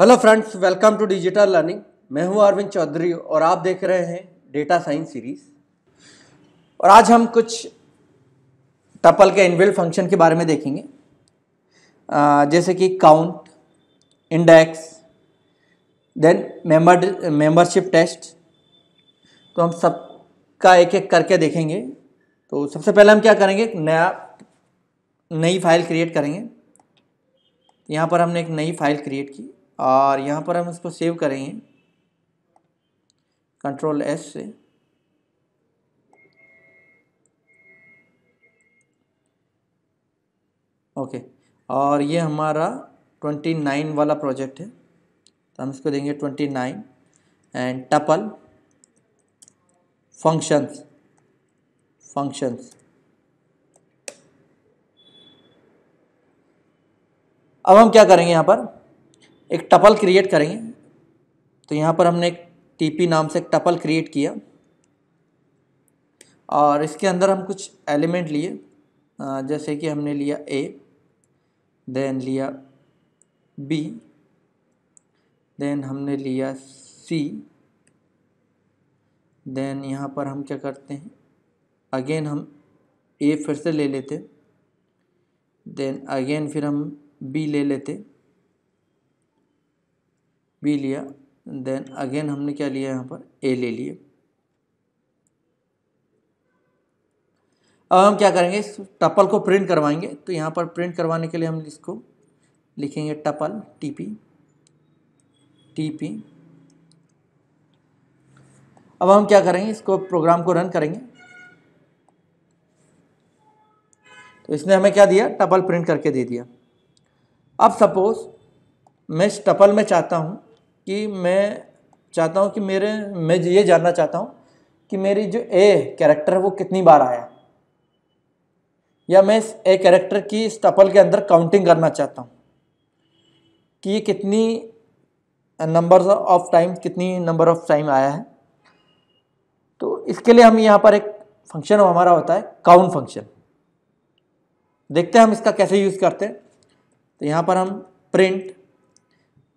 Hello friends welcome to digital learning मैं हूँ अरविंद चौधरी और आप देख रहे हैं डेटा साइंस सीरीज़ और आज हम कुछ टपल के इनबिल्ट फ़ंक्शन के बारे में देखेंगे। जैसे कि count index then member membership test तो हम सब का एक एक करके देखेंगे। तो सबसे पहले हम क्या करेंगे? नया, नई फ़ाइल क्रिएट करेंगे। यहाँ पर हमने एक नई फ़ाइल क्रिएट की। और यहाँ पर हम इसको सेव करेंगे। कंट्रोल एस से। ओके और ये हमारा ट्वेंटी नाइन वाला प्रोजेक्ट है। तो हम इसको देंगे twenty nine and tuple functions functions अब हम क्या करेंगे यहाँ पर? एक टपल क्रिएट करेंगे। तो यहाँ पर हमने एक टीपी नाम से एक टपल क्रिएट किया। और इसके अंदर हम कुछ एलिमेंट लिए। जैसे कि हमने लिया ए देन लिया बी देन हमने लिया सी देन यहाँ पर हम क्या करते हैं? अगेन हम ए फिर से ले लेते। देन अगेन फिर हम बी ले लेते। बी लिया देन अगेन हमने क्या लिया यहाँ पर? ए ले लिए। अब हम क्या करेंगे? इस टपल को प्रिंट करवाएँगे। तो यहाँ पर प्रिंट करवाने के लिए हम इसको लिखेंगे टपल टीपी टीपी अब हम क्या करेंगे? इसको प्रोग्राम को रन करेंगे। तो इसने हमें क्या दिया? टपल प्रिंट करके दे दिया। अब सपोज़ मैं इस टपल में चाहता हूँ कि मैं चाहता हूँ कि मेरे, मैं ये जानना चाहता हूँ कि मेरी जो ए कैरेक्टर है वो कितनी बार आया? या मैं इस ए कैरेक्टर की इस टपल के अंदर काउंटिंग करना चाहता हूँ? कि ये कितनी नंबर ऑफ़ टाइम कितनी नंबर ऑफ़ टाइम आया है? तो इसके लिए हम यहाँ पर एक फ़ंक्शन हमारा होता है काउंट फ़ंक्शन देखते हैं हम इसका कैसे यूज़ करते हैं। तो यहाँ पर हम प्रिंट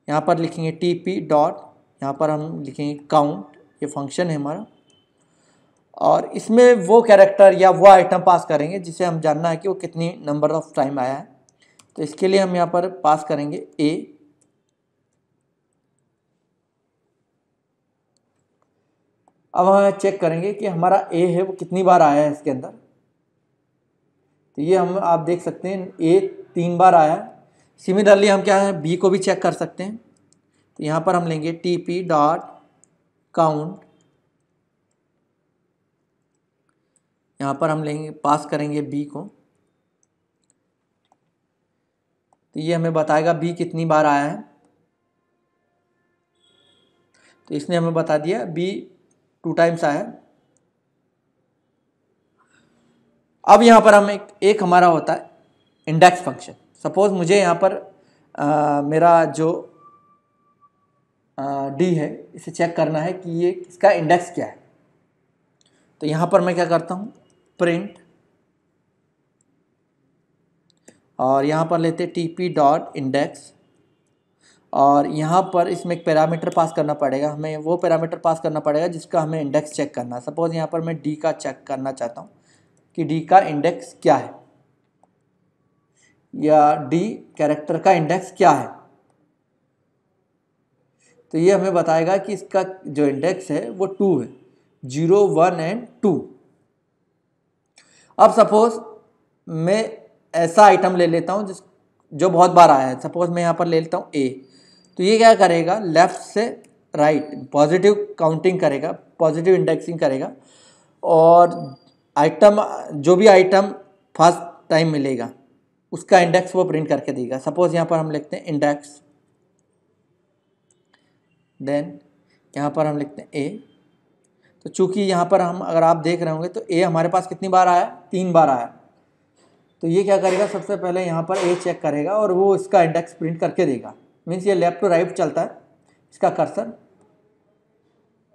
यहाँ पर लिखेंगे टी पी डॉट यहाँ पर हम लिखेंगे काउंट ये फ़ंक्शन है हमारा। और इसमें वो कैरेक्टर या वो आइटम पास करेंगे, जिसे हम जानना है कि वो कितनी नंबर ऑफ़ टाइम आया है। तो इसके लिए हम यहाँ पर पास करेंगे ए अब हम चेक करेंगे कि हमारा ए है, वो कितनी बार आया है इसके अंदर। तो ये हम आप देख सकते हैं ए तीन बार आया। है सिमिलरली हम क्या है बी को भी चेक कर सकते हैं। तो यहाँ पर हम लेंगे टी पी डॉट काउंट यहाँ पर हम लेंगे पास करेंगे बी को। तो ये हमें बताएगा बी कितनी बार आया है। तो इसने हमें बता दिया बी टू टाइम्स आया है। अब यहाँ पर हम एक एक हमारा होता है इंडेक्स फ़ंक्शन सपोज़ मुझे यहाँ पर आ, मेरा जो डी है इसे चेक करना है कि ये इसका इंडेक्स क्या है। तो यहाँ पर मैं क्या करता हूँ? प्रिंट और यहाँ पर लेते टी पी डॉट इंडेक्स और यहाँ पर इसमें एक पैरामीटर पास करना पड़ेगा। हमें वो पैरामीटर पास करना पड़ेगा जिसका हमें इंडेक्स चेक करना है। सपोज़ यहाँ पर मैं डी का चेक करना चाहता हूँ कि डी का इंडेक्स क्या है। या डी कैरेक्टर का इंडेक्स क्या है? तो ये हमें बताएगा कि इसका जो इंडेक्स है, वो टू है। ज़ीरो वन एंड टू अब सपोज़ मैं ऐसा आइटम ले लेता हूँ जिस, जो बहुत बार आया है। सपोज़ मैं यहाँ पर ले लेता हूँ ए तो ये क्या करेगा? लेफ़्ट से राइट पॉजिटिव काउंटिंग करेगा पॉजिटिव इंडेक्सिंग करेगा और आइटम जो भी आइटम फ़र्स्ट टाइम मिलेगा। उसका इंडेक्स वो प्रिंट करके देगा। सपोज़ यहाँ पर हम लिखते हैं इंडेक्स देन यहाँ पर हम लिखते हैं ए तो चूँकि यहाँ पर हम, अगर आप देख रहे होंगे तो ए हमारे पास कितनी बार आया? तीन बार आया। तो ये क्या करेगा? सबसे पहले यहाँ पर ए चेक करेगा और वो इसका इंडेक्स प्रिंट करके देगा। मीन्स ये लेफ़्ट टू राइट चलता है, इसका कर्सर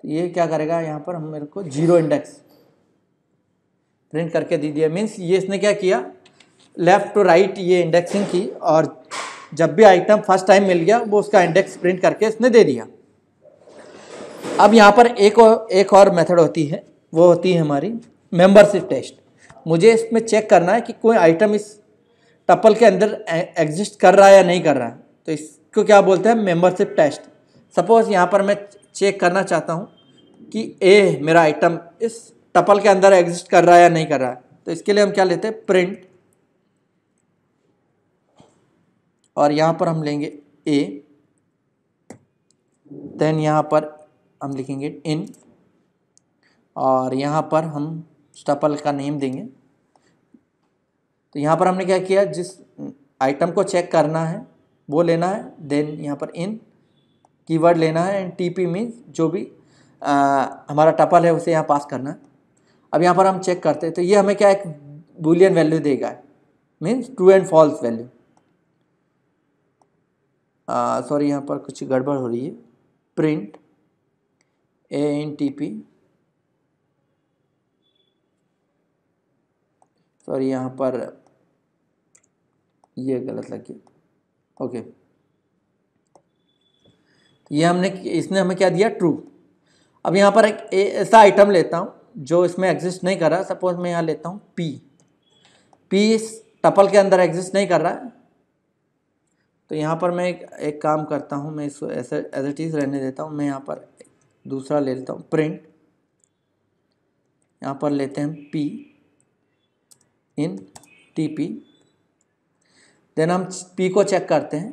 तो ये क्या करेगा? यहाँ पर हम मेरे को ज़ीरो इंडेक्स प्रिंट करके दे दिया। मीन्स ये इसने क्या किया? लेफ़्ट टू राइट ये इंडेक्सिंग की और जब भी आइटम फ़र्स्ट टाइम मिल गया, वो उसका इंडेक्स प्रिंट करके इसने दे दिया। अब यहाँ पर एक और एक और मेथड होती है, वो होती है हमारी मेंबरशिप टेस्ट मुझे इसमें चेक करना है कि कोई आइटम इस टपल के अंदर एग्जिस्ट कर रहा है या नहीं कर रहा है। तो इसको क्या बोलते हैं? मेंबरशिप टेस्ट सपोज़ यहाँ पर मैं चेक करना चाहता हूँ कि ए मेरा आइटम इस टपल के अंदर एग्जिस्ट कर रहा है या नहीं कर रहा है। तो इसके लिए हम क्या लेते हैं? प्रिंट और यहाँ पर हम लेंगे ए देन यहाँ पर हम लिखेंगे इन और यहाँ पर हम स्टपल का नेम देंगे। तो यहाँ पर हमने क्या किया जिस आइटम को चेक करना है वो लेना है देन यहाँ पर इन कीवर्ड लेना है एंड टी पी मीन्स जो भी आ, हमारा टपल है उसे यहाँ पास करना है। अब यहाँ पर हम चेक करते हैं तो ये हमें क्या एक बुलियन वैल्यू देगा means true and false value sorry, यहाँ पर कुछ गड़बड़ हो रही है। Print, A N T P. Sorry, यहाँ पर ये गलत लग। गया ओके ये हमने, इसने हमें क्या दिया? ट्रू। अब यहाँ पर एक ऐसा आइटम लेता हूँ, जो इसमें एग्जिस्ट नहीं कर रहा। सपोज़ मैं यहाँ लेता हूँ पी पी इस टपल के अंदर एग्जिस्ट नहीं कर रहा। है तो यहाँ पर मैं एक, एक काम करता हूँ मैं इसको ऐसे एज ए चीज़ रहने देता हूँ मैं यहाँ पर दूसरा ले लेता हूँ प्रिंट यहाँ पर लेते हैं P in T P then हम पी को चेक करते हैं।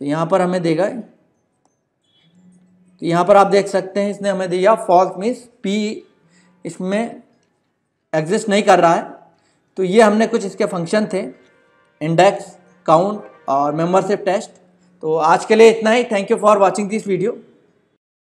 तो यहाँ पर हमें देगा तो यहाँ पर आप देख सकते हैं इसने हमें दिया फॉल्स मीन्स पी इसमें एग्जिस्ट नहीं कर रहा है। तो ये हमने कुछ इसके फ़ंक्शन थे इंडेक्स काउंट और मेम्बरशिप टेस्ट तो आज के लिए इतना ही. Thank you for watching this video